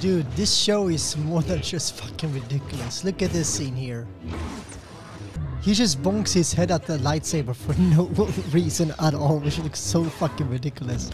Dude, this show is more than just fucking ridiculous. Look at this scene here. He just bonks his head at the lightsaber for no reason at all, which looks so fucking ridiculous.